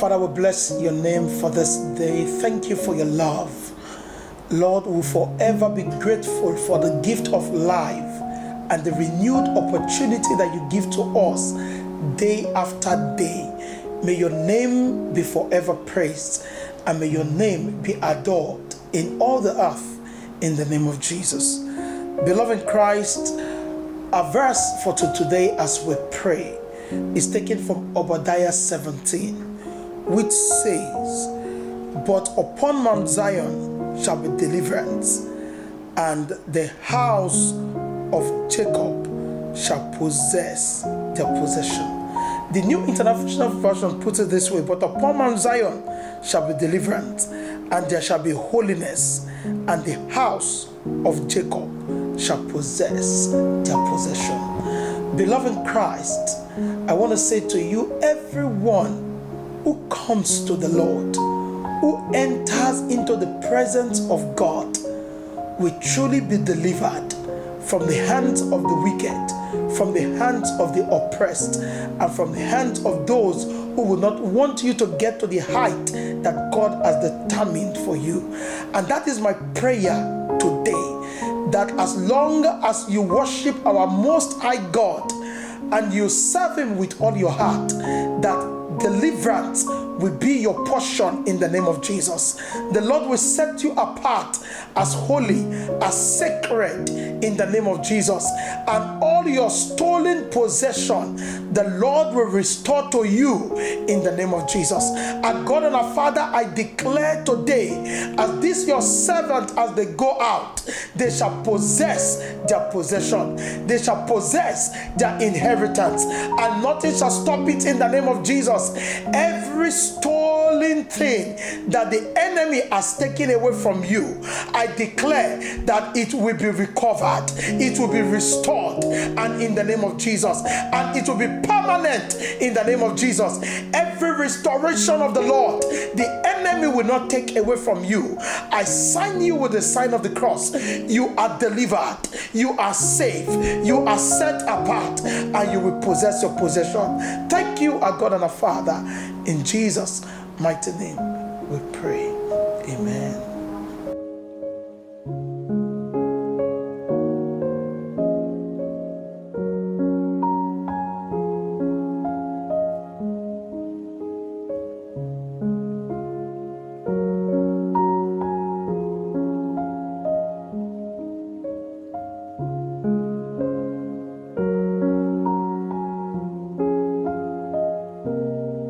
Father, we bless your name for this day. Thank you for your love. Lord, we will forever be grateful for the gift of life and the renewed opportunity that you give to us day after day. May your name be forever praised and may your name be adored in all the earth in the name of Jesus. Beloved Christ, our verse for today as we pray is taken from Obadiah 17, which says, But upon Mount Zion shall be deliverance, and the house of Jacob shall possess their possession. The New International Version puts it this way But upon Mount Zion shall be deliverance, and there shall be holiness, and the house of Jacob shall possess their possession. Beloved Christ, I want to say to you, everyone who comes to the Lord, who enters into the presence of God, will truly be delivered from the hands of the wicked, from the hands of the oppressed, and from the hands of those who will not want you to get to the height that God has determined for you. And that is my prayer today that as long as you worship our most high God and you serve him with all your heart, that deliverance will be your portion in the name of Jesus. The Lord will set you apart as holy, as sacred in the name of Jesus. And all your stolen possession, the Lord will restore to you in the name of Jesus. And God and our Father, I declare today, as this your servant, as they go out, they shall possess their possession, they shall possess their inheritance, and nothing shall stop it in the name of Jesus. Every stolen thing that the enemy has taken away from you, I declare that it will be recovered, it will be restored, and in the name of Jesus, and it will be permanent in the name of Jesus. Every restoration of the Lord, the enemy will not take away from you. I sign you with the sign of the cross. You are delivered, you are safe, you are set apart, and you will possess your possession. Thank you, our God and our Father. In Jesus' mighty name, we pray. Amen.